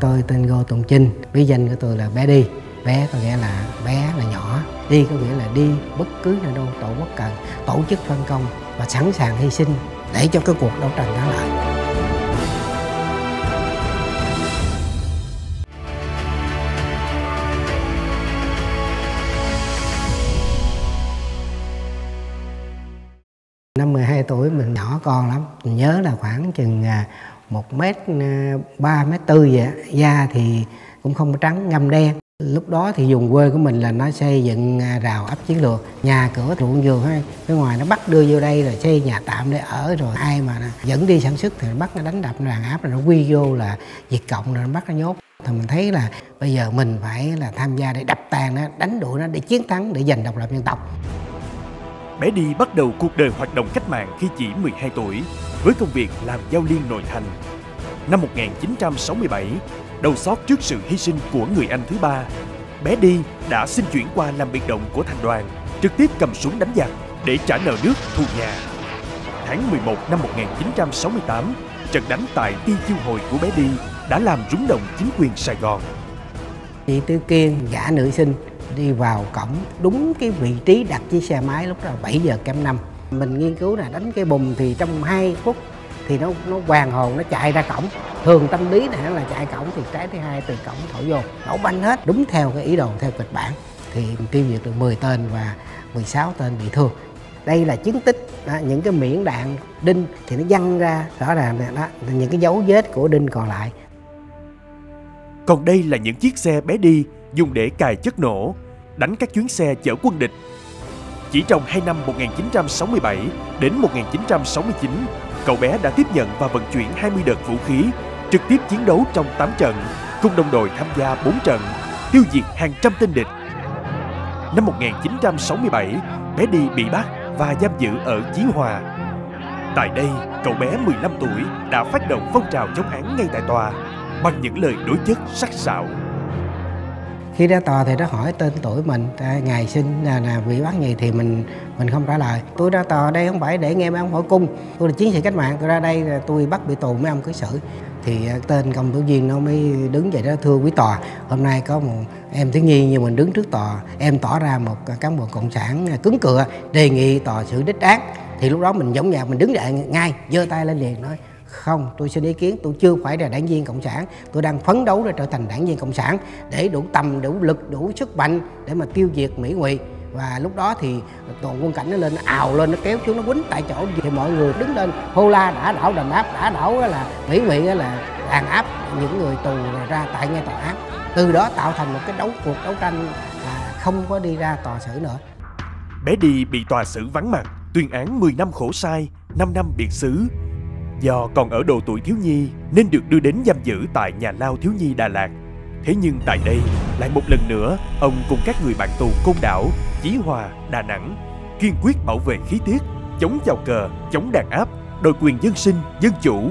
Tôi tên Ngô Tùng Chinh, bí danh của tôi là bé đi. Bé có nghĩa là bé là nhỏ, đi có nghĩa là đi bất cứ nơi đâu tổ quốc cần, tổ chức phân công và sẵn sàng hy sinh để cho cái cuộc đấu tranh thắng lợi. năm 12 tuổi mình nhỏ con lắm mình nhớ là khoảng chừng à, một mét ờ, ba mét tư vậy da thì cũng không có trắng ngâm đen. Lúc đó thì dùng quê của mình là nó xây dựng à, rào ấp chiến lược. Nhà cửa ruộng vườn hay bên ngoài nó bắt đưa vô đây rồi xây nhà tạm để ở rồi. Ai mà dẫn đi sản xuất thì nó bắt nó đánh đập, nó đàn áp, rồi nó quy vô là diệt cộng, rồi nó bắt nó nhốt. Thì mình thấy là bây giờ mình phải là tham gia để đập tàn nó, đánh đuổi nó, để chiến thắng, để giành độc lập dân tộc. Bé Đi bắt đầu cuộc đời hoạt động cách mạng khi chỉ 12 tuổi với công việc làm giao liên nội thành. Năm 1967, đầu sót trước sự hy sinh của người anh thứ ba, bé Đi đã xin chuyển qua làm biệt động của thành đoàn, trực tiếp cầm súng đánh giặc để trả nợ nước thù nhà. Tháng 11 năm 1968, trận đánh tại Ti Chiêu Hồi của bé Đi đã làm rúng động chính quyền Sài Gòn. Chị Tư Kiên, giả nữ sinh, đi vào cổng đúng cái vị trí đặt chiếc xe máy lúc đó 7 giờ kém 5 mình nghiên cứu là đánh cái bùm thì trong 2 phút thì nó nó hoàn hồn nó chạy ra cổng. Thường tâm lý này là chạy cổng thì trái thứ hai từ cổng thổi vô. Nổ banh hết. Đúng theo cái ý đồ theo kịch bản thì tiêu diệt được 10 tên và 16 tên bị thương. Đây là chứng tích đó, những cái miệng đạn đinh thì nó văng ra rõ ràng là đó những cái dấu vết của đinh còn lại. Còn đây là những chiếc xe bé đi dùng để cài chất nổ, đánh các chuyến xe chở quân địch. Chỉ trong hai năm 1967 đến 1969, cậu bé đã tiếp nhận và vận chuyển 20 đợt vũ khí, trực tiếp chiến đấu trong 8 trận, cùng đồng đội tham gia 4 trận, tiêu diệt hàng trăm tên địch. Năm 1967, bé đi bị bắt và giam giữ ở Chí Hòa. Tại đây, cậu bé 15 tuổi đã phát động phong trào chống án ngay tại tòa bằng những lời đối chất sắc sảo khi ra tòa thì nó hỏi tên tuổi mình ngày sinh là, là bị bắt gì? Thì mình mình không trả lời. Tôi ra tòa đây không phải để nghe mấy ông hỏi cung. Tôi là chiến sĩ cách mạng tôi ra đây là tôi bắt bị tù mấy ông cứ xử thì à, tên công tố viên nó mới đứng dậy đó thưa quý tòa hôm nay có một em thiếu nhi như mình đứng trước tòa em tỏ ra một cán bộ cộng sản cứng cựa đề nghị tòa xử đích án thì lúc đó mình giống nhà mình đứng dậy ngay giơ tay lên liền nói không tôi xin ý kiến tôi chưa phải là đảng viên cộng sản. Tôi đang phấn đấu để trở thành đảng viên cộng sản để đủ tầm đủ lực đủ sức mạnh để mà tiêu diệt mỹ ngụy và lúc đó thì toàn quân cảnh nó lên nó ào lên nó kéo xuống nó quýnh tại chỗ. Thì mọi người đứng lên hô la đã đảo đàn áp đã đảo là mỹ ngụy là đàn áp những người tù ra tại ngay tòa án. Từ đó tạo thành một cái đấu cuộc đấu tranh à, không có đi ra tòa xử nữa. Bé đi bị tòa xử vắng mặt tuyên án 10 năm khổ sai 5 năm biệt xứ. Do còn ở độ tuổi thiếu nhi nên được đưa đến giam giữ tại nhà lao thiếu nhi Đà Lạt. Thế nhưng tại đây, lại một lần nữa, ông cùng các người bạn tù Côn Đảo, Chí Hòa, Đà Nẵng kiên quyết bảo vệ khí tiết, chống chào cờ, chống đàn áp, đòi quyền dân sinh, dân chủ.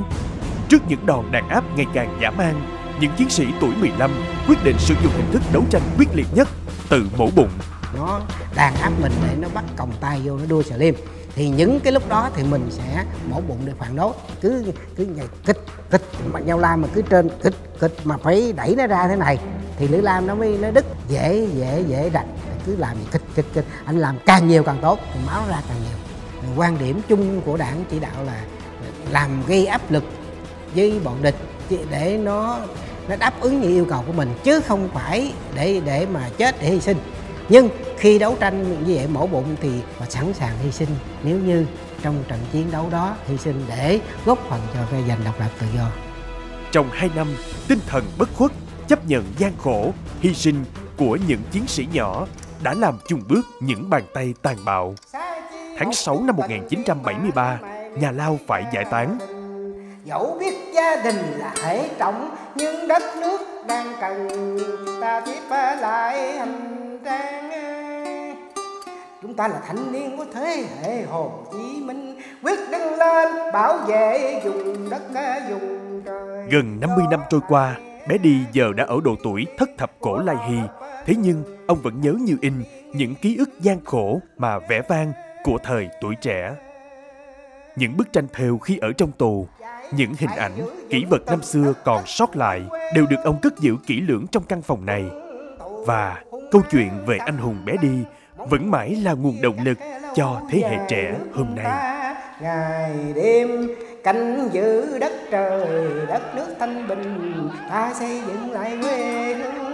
Trước những đòn đàn áp ngày càng dã man, những chiến sĩ tuổi 15 quyết định sử dụng hình thức đấu tranh quyết liệt nhất, tự mổ bụng. Nó đàn áp mình để nó bắt còng tay vô nó đua xà liêm thì những cái lúc đó thì mình sẽ mổ bụng để phản đối. Cứ cứ nhảy kịch kịch mà nhau lam mà cứ trên kịch kịch mà phải đẩy nó ra thế này, thì lưỡi lam nó mới, nó đứt. Dễ dễ dễ rạch. Cứ làm kịch kịch kịch. Anh làm càng nhiều càng tốt, thì máu ra càng nhiều. Quan điểm chung của đảng chỉ đạo là làm gây áp lực với bọn địch để nó nó đáp ứng những yêu cầu của mình, chứ không phải để để mà chết để hy sinh nhưng khi đấu tranh như vậy mổ bụng thì họ sẵn sàng hy sinh. Nếu như trong trận chiến đấu đó hy sinh để góp phần cho cái giành độc lập tự do. Trong hai năm tinh thần bất khuất chấp nhận gian khổ hy sinh của những chiến sĩ nhỏ đã làm chung bước những bàn tay tàn bạo. Tháng 6 năm 1973 nhà Lao phải giải tán. Dẫu biết gia đình là hệ trọng nhưng đất nước đang cần ta tiếp lại hành trang chúng ta là thanh niên của thế hệ hồ chí minh quyết đứng lên bảo vệ vùng đất vùng trời gần 50 năm trôi qua bé đi giờ đã ở độ tuổi thất thập cổ lai hy thế nhưng ông vẫn nhớ như in những ký ức gian khổ mà vẻ vang của thời tuổi trẻ. Những bức tranh thêu khi ở trong tù Những hình ảnh, kỷ vật năm xưa còn sót lại đều được ông cất giữ kỹ lưỡng trong căn phòng này. Và câu chuyện về anh hùng bé đi vẫn mãi là nguồn động lực cho thế hệ trẻ hôm nay. Ngày đêm canh giữ đất trời, đất nước thanh bình, ta xây dựng lại quê hương